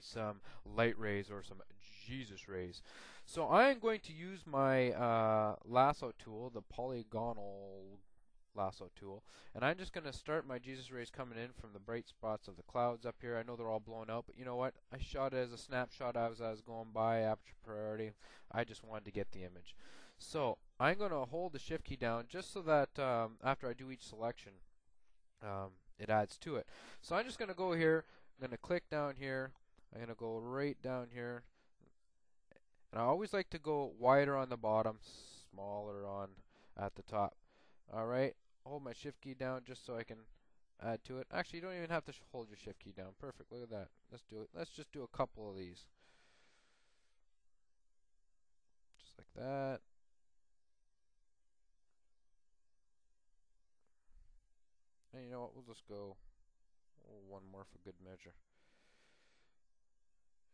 some light rays or some Jesus rays. So I am going to use my uh, lasso tool, the polygonal lasso tool, and I'm just going to start my Jesus rays coming in from the bright spots of the clouds up here. I know they're all blown out, but you know what? I shot it as a snapshot as I was going by, aperture priority. I just wanted to get the image. So I'm going to hold the shift key down just so that um, after I do each selection, um, it adds to it. So I'm just going to go here, I'm going to click down here, I'm going to go right down here. And I always like to go wider on the bottom, smaller on at the top. Alright, hold my shift key down just so I can add to it. Actually, you don't even have to hold your shift key down. Perfect, look at that. Let's do it. Let's just do a couple of these. Just like that. And you know what, we'll just go one more for good measure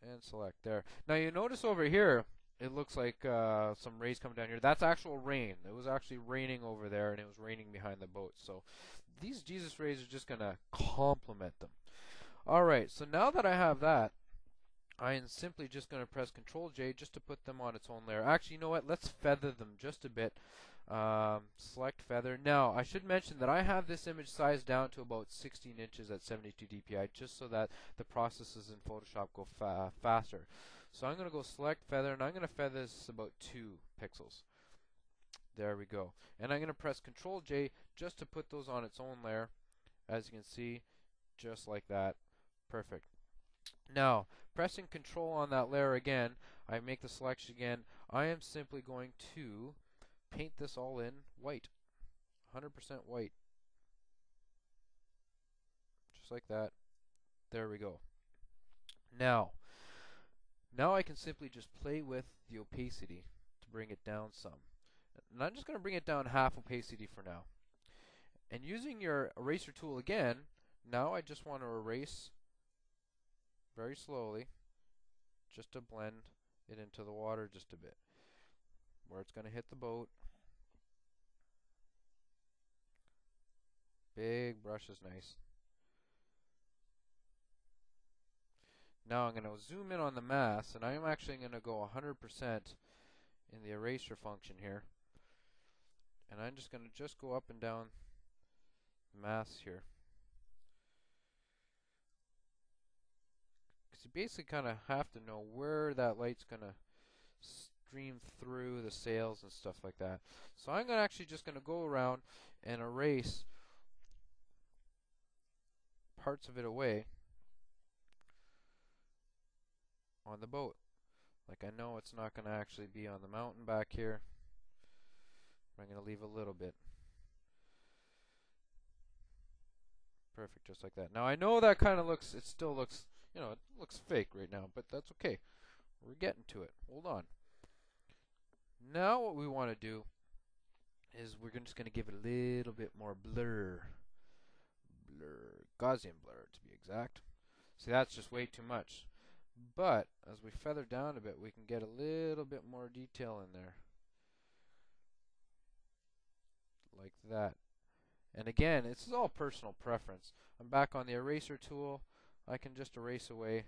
and select there. Now you notice over here, it looks like uh, some rays coming down here. That's actual rain. It was actually raining over there, and it was raining behind the boat. So these Jesus rays are just going to complement them. All right, so now that I have that, I am simply just going to press Control J just to put them on its own layer. Actually, you know what? Let's feather them just a bit. Um, select feather. Now, I should mention that I have this image sized down to about 16 inches at 72 dpi just so that the processes in Photoshop go fa faster. So I'm going to go select feather and I'm going to feather this about 2 pixels. There we go. And I'm going to press Control J just to put those on its own layer. As you can see, just like that. Perfect. Now, pressing Control on that layer again, I make the selection again. I am simply going to paint this all in white. 100% white. Just like that. There we go. Now, now I can simply just play with the opacity to bring it down some. And I'm just going to bring it down half opacity for now. And using your eraser tool again, now I just want to erase very slowly just to blend it into the water just a bit. It's going to hit the boat Big brush is nice. Now I'm going to zoom in on the mass, and I'm actually going to go 100% in the eraser function here. And I'm just going to just go up and down the mass here. Because you basically kind of have to know where that light's going to stream through the sails and stuff like that. So I'm gonna actually just going to go around and erase parts of it away on the boat. Like I know it's not going to actually be on the mountain back here. I'm going to leave a little bit. Perfect, just like that. Now I know that kind of looks, it still looks, you know, it looks fake right now, but that's okay. We're getting to it. Hold on. Now what we want to do is we're just going to give it a little bit more blur blur, Gaussian blur to be exact. See, that's just way too much. But as we feather down a bit, we can get a little bit more detail in there. Like that. And again, this is all personal preference. I'm back on the eraser tool. I can just erase away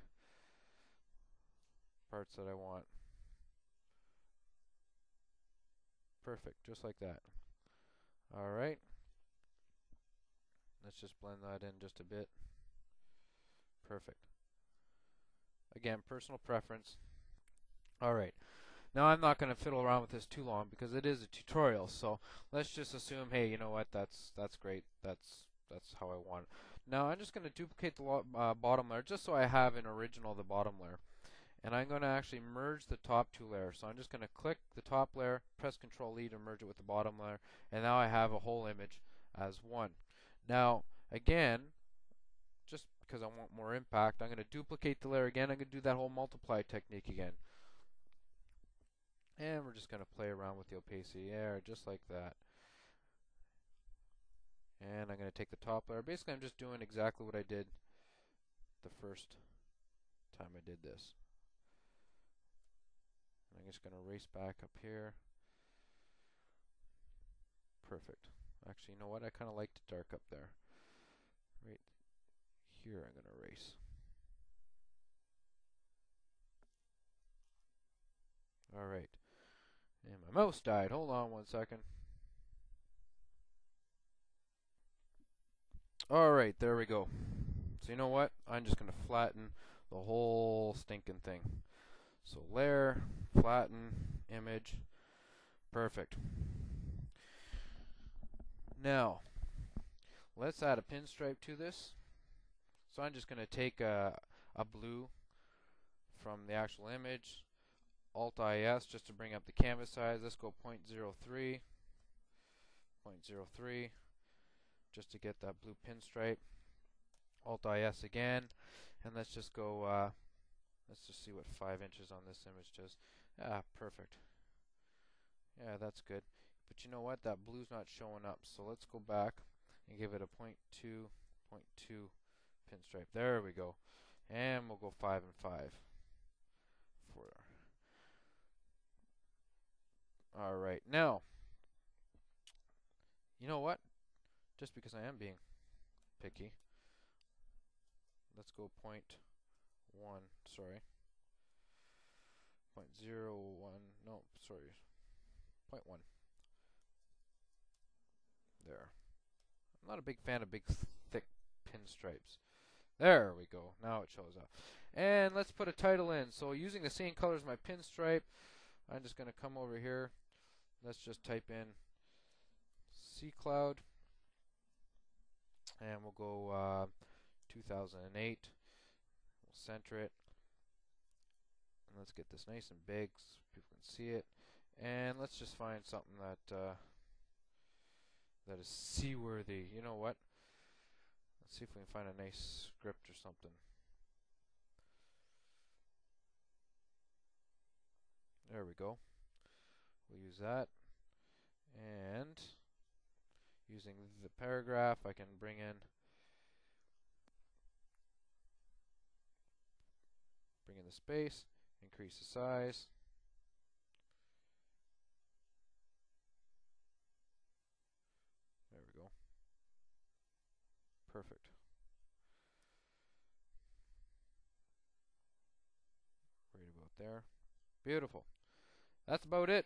parts that I want. Perfect, just like that. Alright. Let's just blend that in just a bit. Perfect. Again, personal preference. Alright. Now I'm not going to fiddle around with this too long because it is a tutorial. So let's just assume, hey, you know what? That's that's great. That's that's how I want. Now I'm just going to duplicate the uh, bottom layer just so I have an original the bottom layer. And I'm going to actually merge the top two layers. So I'm just going to click the top layer, press Control E to merge it with the bottom layer, and now I have a whole image as one. Now, again, just because I want more impact, I'm going to duplicate the layer again. I'm going to do that whole multiply technique again. And we're just going to play around with the opacity there, just like that. And I'm going to take the top layer. Basically, I'm just doing exactly what I did the first time I did this. I'm just going to race back up here. Perfect. Actually, you know what? I kind of like the dark up there. Right here I'm going to race. Alright. And my mouse died. Hold on one second. Alright, there we go. So you know what? I'm just going to flatten the whole stinking thing. So layer, flatten, image. Perfect. Now, let's add a pinstripe to this. So I'm just going to take a, a blue from the actual image, Alt IS just to bring up the canvas size. Let's go 0.03, 0.03 just to get that blue pinstripe. Alt IS again, and let's just go. Uh, let's just see what five inches on this image does. Ah, perfect. Yeah, that's good. But you know what? That blue's not showing up. So let's go back and give it a 0.2, 0.2 pinstripe. There we go. And we'll go 5 and 5. For Alright, now, you know what? Just because I am being picky, let's go point 1, sorry. Point zero one, no, sorry, point 0.1. There. I'm not a big fan of big, thick pinstripes. There we go. Now it shows up. And let's put a title in. So using the same color as my pinstripe, I'm just going to come over here. Let's just type in C Cloud. And we'll go uh, 2008. Center it. And let's get this nice and big so people can see it. And let's just find something that uh, that is seaworthy. You know what? Let's see if we can find a nice script or something. There we go. We'll use that. And using the paragraph, I can bring in space, increase the size. Perfect. Right about there. Beautiful. That's about it.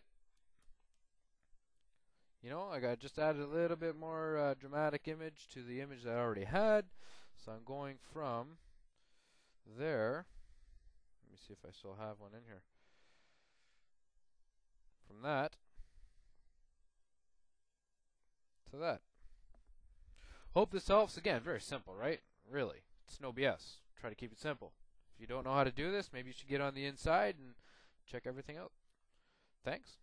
You know, I got just added a little bit more uh, dramatic image to the image that I already had. So I'm going from there. See if I still have one in here. From that to that. Hope this helps. Again, very simple, right? Really. It's no BS. Try to keep it simple. If you don't know how to do this, maybe you should get on the inside and check everything out. Thanks.